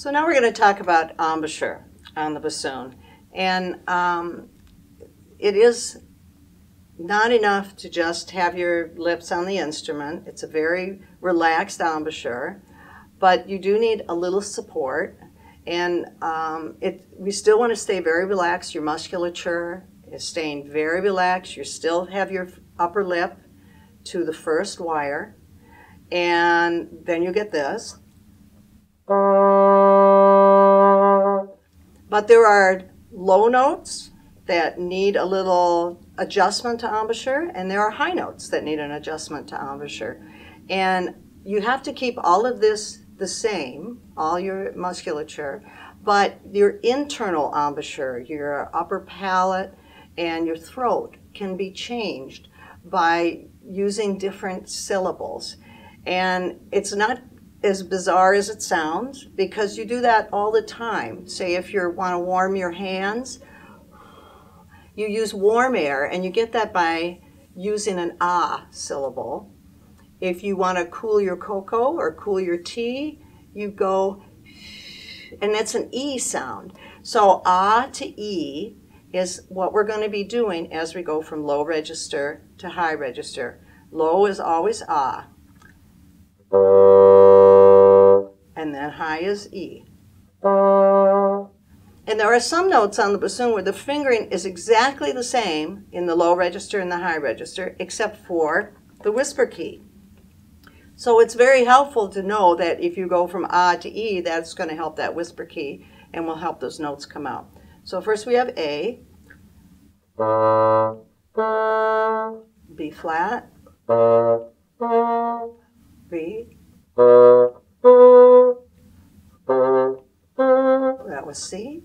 So now we're going to talk about embouchure on the bassoon. And um, it is not enough to just have your lips on the instrument. It's a very relaxed embouchure, but you do need a little support. And um, it, we still want to stay very relaxed. Your musculature is staying very relaxed. You still have your upper lip to the first wire. And then you get this. But there are low notes that need a little adjustment to embouchure, and there are high notes that need an adjustment to embouchure. And you have to keep all of this the same, all your musculature, but your internal embouchure, your upper palate and your throat can be changed by using different syllables. And it's not as bizarre as it sounds because you do that all the time. Say if you want to warm your hands, you use warm air and you get that by using an ah syllable. If you want to cool your cocoa or cool your tea, you go and that's an e sound. So ah to e is what we're going to be doing as we go from low register to high register. Low is always ah high is E. Uh. And there are some notes on the bassoon where the fingering is exactly the same in the low register and the high register, except for the whisper key. So it's very helpful to know that if you go from A to E, that's going to help that whisper key and will help those notes come out. So first we have A, uh. B flat, uh. B, that was C.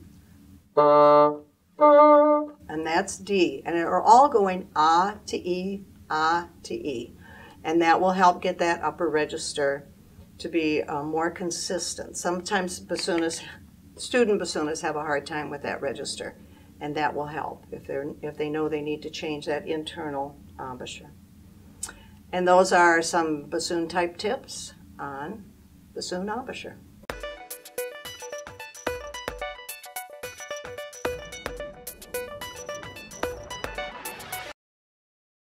And that's D. And they're all going A to E, A to E. And that will help get that upper register to be uh, more consistent. Sometimes bassoonists, student bassoonists have a hard time with that register. And that will help if, they're, if they know they need to change that internal embouchure. And those are some bassoon type tips on bassoon embouchure.